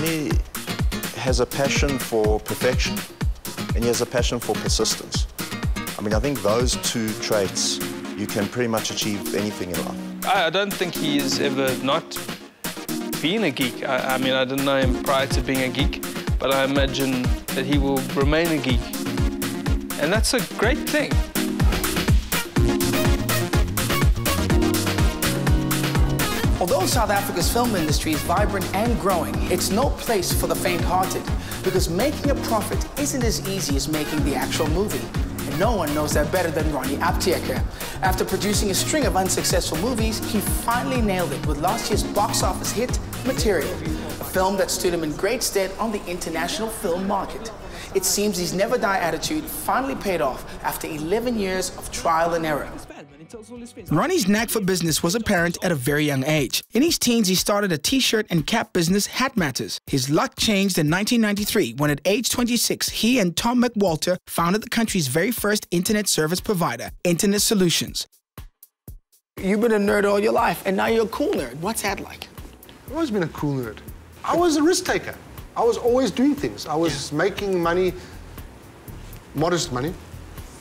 Ronnie has a passion for perfection and he has a passion for persistence. I mean, I think those two traits, you can pretty much achieve anything in life. I, don't think he has ever not been a geek. I, I mean, I didn't know him prior to being a geek, but I imagine that he will remain a geek. And that's a great thing. Although South Africa's film industry is vibrant and growing, it's no place for the faint-hearted because making a profit isn't as easy as making the actual movie. And no one knows that better than Ronnie Apteker. After producing a string of unsuccessful movies, he finally nailed it with last year's box office hit, Material, a film that stood him in great stead on the international film market. It seems his never die attitude finally paid off after 11 years of trial and error. Ronnie's knack for business was apparent at a very young age. In his teens, he started a t-shirt and cap business, Hat Matters. His luck changed in 1993 when at age 26, he and Tom McWalter founded the country's very first internet service provider, Internet Solutions. You've been a nerd all your life, and now you're a cool nerd. What's that like? I've always been a cool nerd. I was a risk taker. I was always doing things. I was yeah. making money, modest money,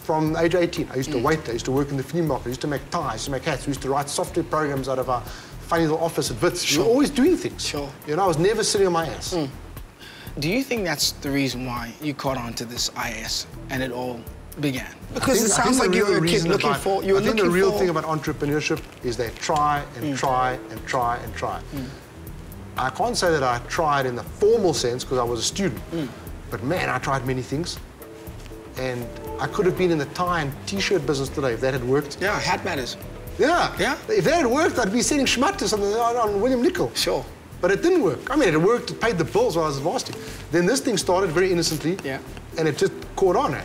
from age 18. I used to mm. wait, I used to work in the flea market, I used to make ties, I used to make hats, we used to write software programs out of our funny little office at Wits. Sure. Were always doing things. Sure. You know, I was never sitting on my ass. Mm. Do you think that's the reason why you caught on to this IS and it all began? Because think, it sounds like you were a kid looking about, for... You were I think the real for... thing about entrepreneurship is they try and mm. try and try and try. Mm. I can't say that I tried in the formal sense because I was a student, mm. but man, I tried many things. And I could have been in the tie and t-shirt business today if that had worked. Yeah, hat matters. Yeah. Yeah? If that had worked, I'd be selling schmatters on, on, on William Nicol. Sure. But it didn't work. I mean, it worked, it paid the bills while I was at varsity. Then this thing started very innocently. Yeah. And it just caught on. Eh?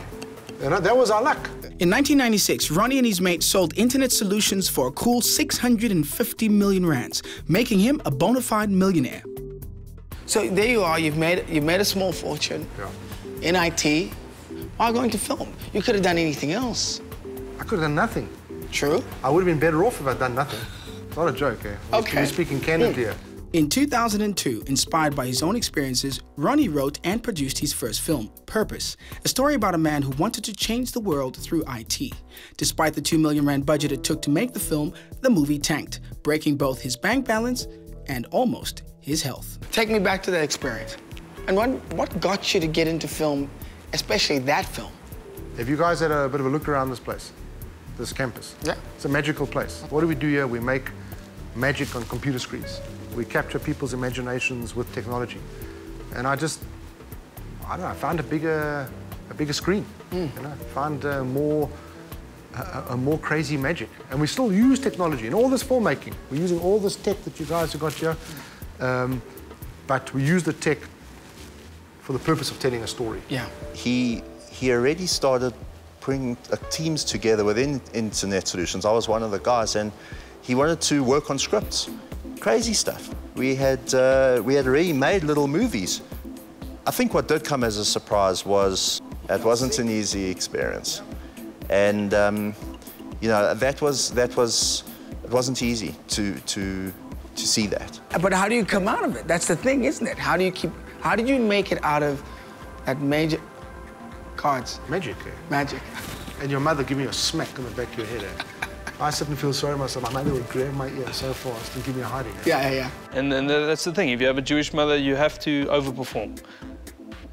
You know, that was our luck. In 1996, Ronnie and his mates sold internet solutions for a cool 650 million rands, making him a bona fide millionaire. So there you are, you've made, you've made a small fortune yeah. in IT, why going to film? You could have done anything else. I could have done nothing. True. I would have been better off if I'd done nothing. It's not a joke, eh? Okay. We're speaking candidly here. In 2002, inspired by his own experiences, Ronnie wrote and produced his first film, Purpose, a story about a man who wanted to change the world through IT. Despite the 2 million rand budget it took to make the film, the movie tanked, breaking both his bank balance and almost his health. Take me back to that experience. And what, what got you to get into film especially that film. Have you guys had a bit of a look around this place, this campus? Yeah. It's a magical place. What do we do here? We make magic on computer screens. We capture people's imaginations with technology. And I just, I don't know, I found a bigger, a bigger screen. Mm. You know, found uh, more, uh, a more crazy magic. And we still use technology in all this filmmaking. We're using all this tech that you guys have got here. Um, but we use the tech for the purpose of telling a story. Yeah. He, he already started putting uh, teams together within Internet Solutions. I was one of the guys, and he wanted to work on scripts. Crazy stuff. We had, uh, we had already made little movies. I think what did come as a surprise was it wasn't an easy experience. And, um, you know, that was, that was, it wasn't easy to, to, to see that. But how do you come out of it? That's the thing, isn't it? How do you keep how did you make it out of that major cards? Magic. Eh? Magic. And your mother give me a smack on the back of your head. Eh? I sit and feel sorry myself. My mother would grab my ear so fast and give me a hiding. Eh? Yeah, yeah, yeah. And then that's the thing. If you have a Jewish mother, you have to overperform.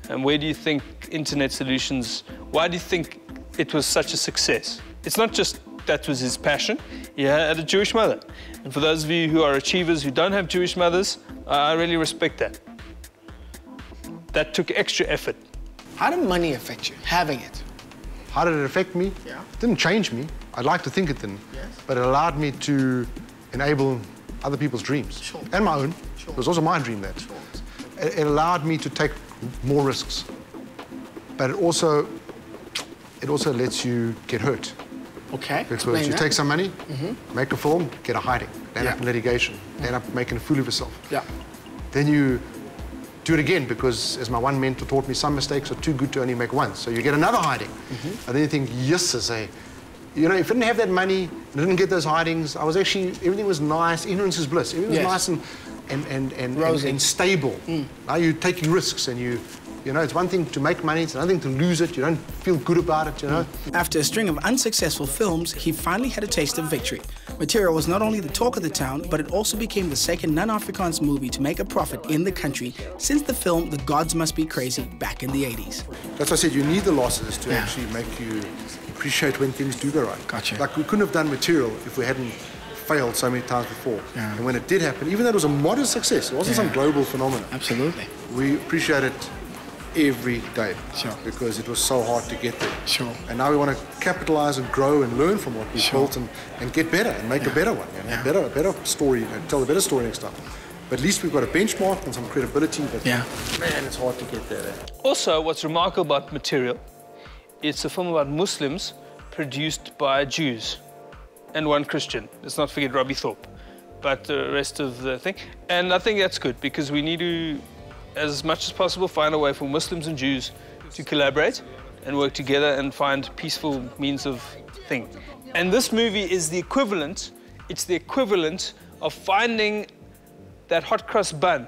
And where do you think Internet Solutions, why do you think it was such a success? It's not just that was his passion. He had a Jewish mother. And for those of you who are achievers who don't have Jewish mothers, I really respect that that took extra effort. How did money affect you, having it? How did it affect me? Yeah. It didn't change me. I'd like to think it didn't. Yes. But it allowed me to enable other people's dreams. Sure. And my own. Sure. It was also my dream that. Sure. It, it allowed me to take more risks. But it also, it also lets you get hurt. Okay. Because you take some money, mm -hmm. make a film, get a hiding, end yeah. up in litigation, mm -hmm. end up making a fool of yourself. Yeah. Then you do it again because, as my one mentor taught me, some mistakes are too good to only make once. So you get another hiding. Mm -hmm. And then you think, yes, I say, you know, if I didn't have that money, I didn't get those hidings, I was actually, everything was nice, ignorance is bliss. Everything was nice and, and, and, and, and, and stable. Now you're taking risks and you, you know, it's one thing to make money, it's another thing to lose it. You don't feel good about it, you know. After a string of unsuccessful films, he finally had a taste of victory. Material was not only the talk of the town, but it also became the second non-Afrikaans movie to make a profit in the country since the film The Gods Must Be Crazy back in the 80s. That's why I said you need the losses to Yeah. actually make you appreciate when things do go right. Gotcha. Like we couldn't have done material if we hadn't failed so many times before. Yeah. And when it did happen, even though it was a modest success, it wasn't some global phenomenon. Absolutely. We appreciate it every day. Sure. Because it was so hard to get there. Sure. And now we want to capitalize and grow and learn from what we Sure. built and, and get better and make a better one. You know, Yeah. a better, a better story and tell a better story next time. But at least we've got a benchmark and some credibility. But Yeah. man, it's hard to get there. eh? Also, what's remarkable about Material, it's a film about Muslims produced by Jews and one Christian. Let's not forget Robbie Thorpe, but the rest of the thing. And I think that's good because we need to, as much as possible, find a way for Muslims and Jews to collaborate and work together and find peaceful means of thing. And this movie is the equivalent, it's the equivalent of finding that hot cross bun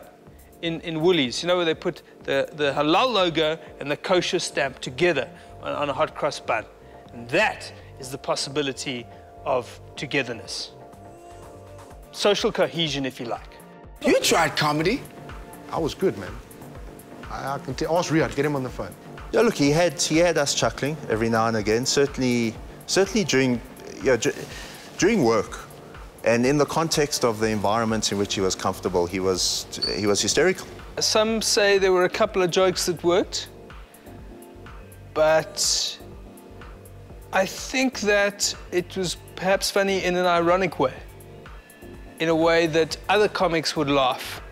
in, in Woolies, you know, where they put the, the halal logo and the kosher stamp together on, on a hot cross bun. And that is the possibility of togetherness. Social cohesion, if you like. You tried comedy. I was good, man. I, I can tell. Ask Riaad, get him on the phone. Yeah, look, he had he had us chuckling every now and again. Certainly, certainly during you know, during work, and in the context of the environment in which he was comfortable, he was he was hysterical. Some say there were a couple of jokes that worked, but I think that it was perhaps funny in an ironic way, in a way that other comics would laugh,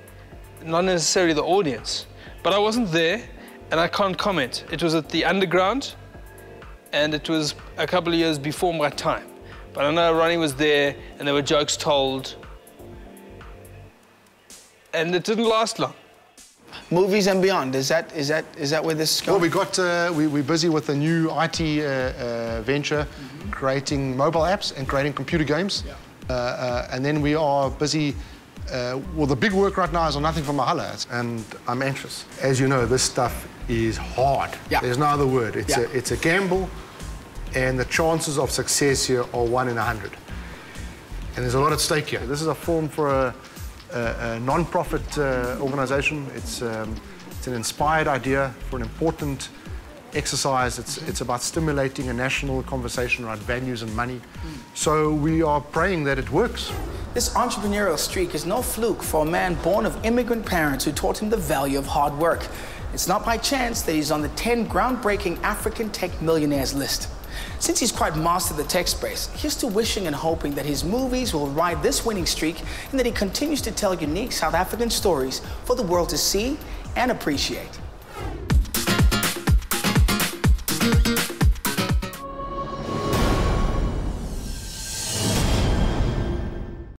not necessarily the audience. But I wasn't there, and I can't comment. It was at the Underground, and it was a couple of years before my time. But I know Ronnie was there, and there were jokes told, and it didn't last long. Movies and beyond. Is that is that is that where this is Well, going? we got uh, we, we're busy with a new IT uh, uh, venture, creating mobile apps and creating computer games. Uh, uh, and then we are busy. Uh, well, the big work right now is on Nothing for Mahala, and I'm anxious. As you know, this stuff is hard. Yeah. There's no other word. It's Yeah. a it's a gamble, and the chances of success here are one in a hundred. And there's a lot at stake here. This is a form for a, a, a non-profit uh, organization. It's, um, it's an inspired idea for an important exercise. It's, it's about stimulating a national conversation around values and money. So we are praying that it works. This entrepreneurial streak is no fluke for a man born of immigrant parents who taught him the value of hard work. It's not by chance that he's on the 10 groundbreaking African tech millionaires list. Since he's quite mastered the tech space, here's to wishing and hoping that his movies will ride this winning streak and that he continues to tell unique South African stories for the world to see and appreciate.